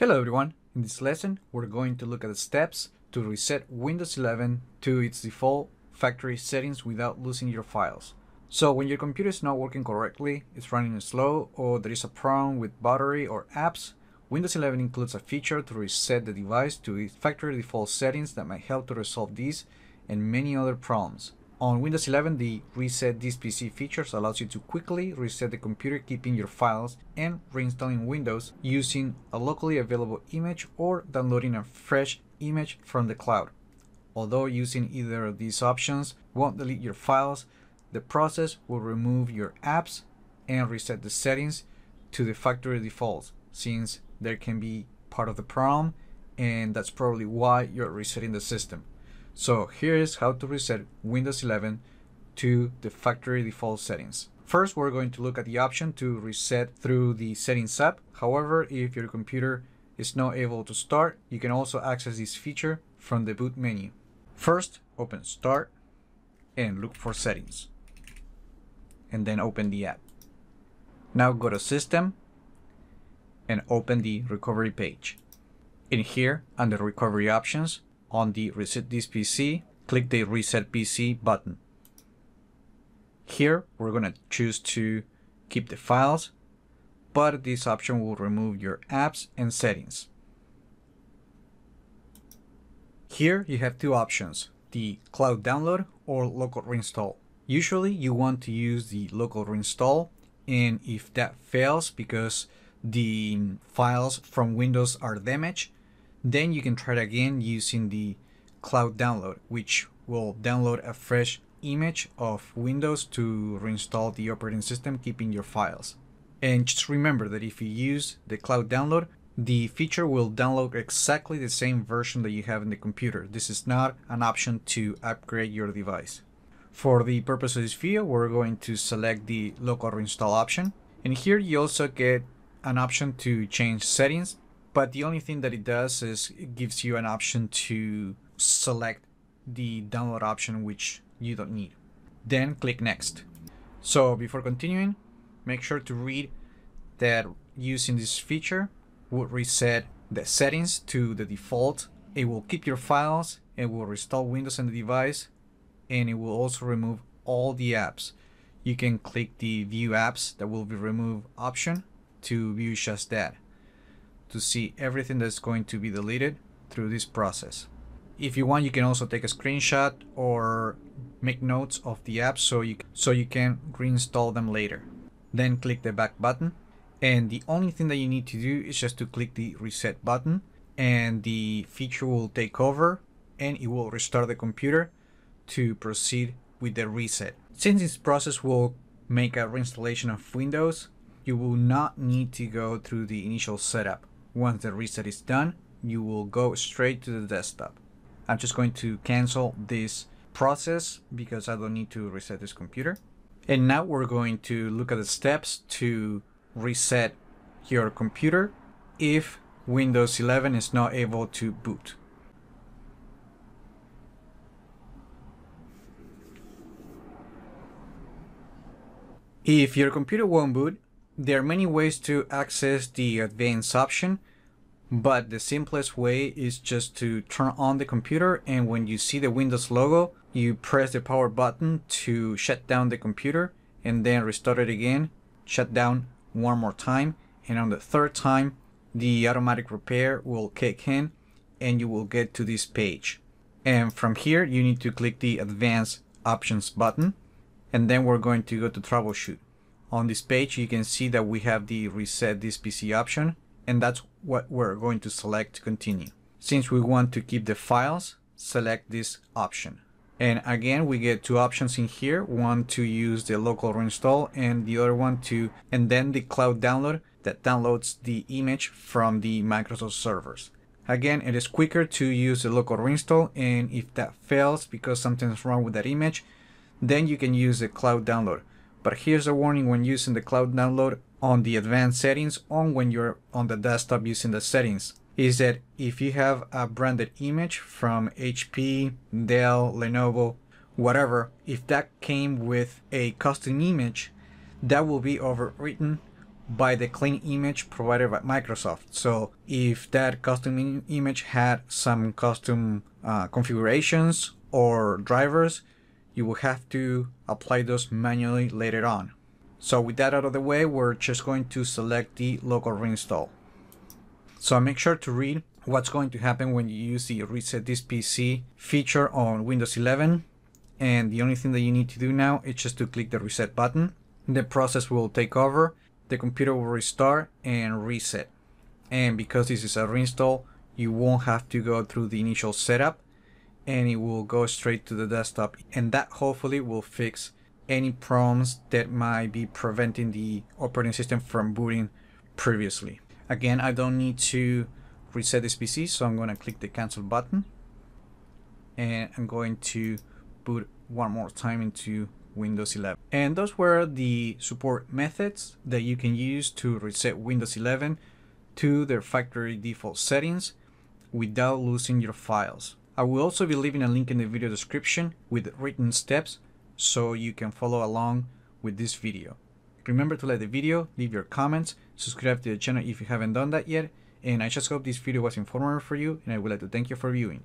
Hello everyone, in this lesson we're going to look at the steps to reset Windows 11 to its default factory settings without losing your files. So when your computer is not working correctly, it's running slow, or there is a problem with battery or apps, Windows 11 includes a feature to reset the device to its factory default settings that might help to resolve these and many other problems. On Windows 11, the Reset This PC features allows you to quickly reset the computer keeping your files and reinstalling Windows using a locally available image or downloading a fresh image from the cloud. Although using either of these options won't delete your files, the process will remove your apps and reset the settings to the factory defaults since there can be part of the problem and that's probably why you're resetting the system. So here is how to reset Windows 11 to the factory default settings. First, we're going to look at the option to reset through the settings app. However, if your computer is not able to start, you can also access this feature from the boot menu. First, open Start and look for Settings. And then open the app. Now go to System and open the Recovery page. In here, under Recovery Options, on the Reset This PC, click the Reset PC button. Here, we're going to choose to keep the files, but this option will remove your apps and settings. Here, you have two options, the cloud download or local reinstall. Usually, you want to use the local reinstall, and if that fails because the files from Windows are damaged, then you can try it again using the cloud download, which will download a fresh image of Windows to reinstall the operating system, keeping your files. And just remember that if you use the cloud download, the feature will download exactly the same version that you have in the computer. This is not an option to upgrade your device. For the purpose of this video, we're going to select the local reinstall option. And here you also get an option to change settings but the only thing that it does is it gives you an option to select the download option which you don't need. Then click next. So before continuing, make sure to read that using this feature would reset the settings to the default. It will keep your files, it will restore Windows on the device, and it will also remove all the apps. You can click the view apps that will be removed option to view just that to see everything that's going to be deleted through this process. If you want, you can also take a screenshot or make notes of the apps so you, so you can reinstall them later. Then click the back button. And the only thing that you need to do is just to click the reset button and the feature will take over and it will restart the computer to proceed with the reset. Since this process will make a reinstallation of Windows, you will not need to go through the initial setup. Once the reset is done, you will go straight to the desktop. I'm just going to cancel this process because I don't need to reset this computer. And now we're going to look at the steps to reset your computer if Windows 11 is not able to boot. If your computer won't boot, there are many ways to access the advanced option, but the simplest way is just to turn on the computer and when you see the Windows logo, you press the power button to shut down the computer and then restart it again, shut down one more time, and on the third time, the automatic repair will kick in and you will get to this page. And from here, you need to click the advanced options button and then we're going to go to troubleshoot. On this page, you can see that we have the reset this PC option, and that's what we're going to select to continue. Since we want to keep the files, select this option. And again, we get two options in here, one to use the local reinstall and the other one to, and then the cloud download that downloads the image from the Microsoft servers. Again, it is quicker to use the local reinstall and if that fails because something's wrong with that image, then you can use the cloud download. But here's a warning when using the cloud download on the advanced settings on when you're on the desktop using the settings is that if you have a branded image from HP, Dell, Lenovo, whatever, if that came with a custom image, that will be overwritten by the clean image provided by Microsoft. So if that custom image had some custom uh, configurations or drivers, you will have to apply those manually later on. So with that out of the way, we're just going to select the local reinstall. So make sure to read what's going to happen when you use the reset this PC feature on Windows 11. And the only thing that you need to do now is just to click the reset button. The process will take over, the computer will restart and reset. And because this is a reinstall, you won't have to go through the initial setup and it will go straight to the desktop. And that hopefully will fix any problems that might be preventing the operating system from booting previously. Again, I don't need to reset this PC, so I'm going to click the cancel button and I'm going to boot one more time into Windows 11. And those were the support methods that you can use to reset Windows 11 to their factory default settings without losing your files. I will also be leaving a link in the video description with written steps so you can follow along with this video. Remember to like the video, leave your comments, subscribe to the channel if you haven't done that yet, and I just hope this video was informative for you and I would like to thank you for viewing.